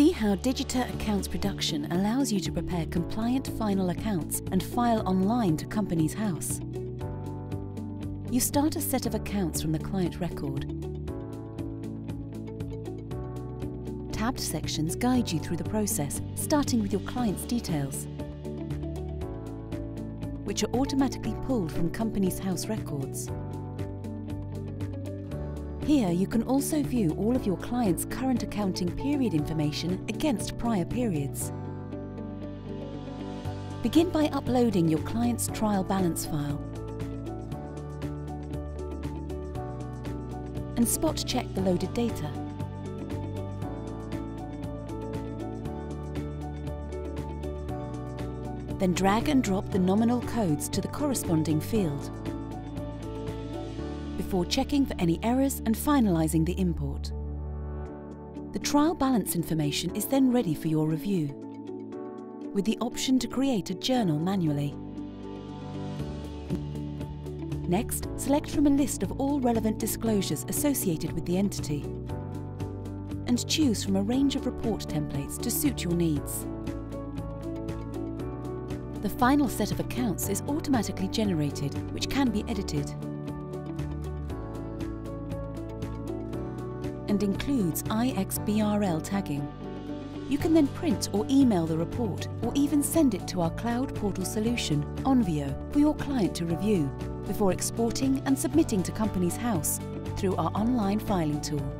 See how Digita Accounts Production allows you to prepare compliant final accounts and file online to Companies House. You start a set of accounts from the client record. Tabbed sections guide you through the process, starting with your client's details, which are automatically pulled from Companies House records. Here you can also view all of your client's current accounting period information against prior periods. Begin by uploading your client's trial balance file and spot check the loaded data. Then drag and drop the nominal codes to the corresponding field before checking for any errors and finalising the import. The trial balance information is then ready for your review, with the option to create a journal manually. Next, select from a list of all relevant disclosures associated with the entity and choose from a range of report templates to suit your needs. The final set of accounts is automatically generated, which can be edited. And includes IXBRL tagging. You can then print or email the report or even send it to our cloud portal solution, Onvio, for your client to review before exporting and submitting to Companies House through our online filing tool.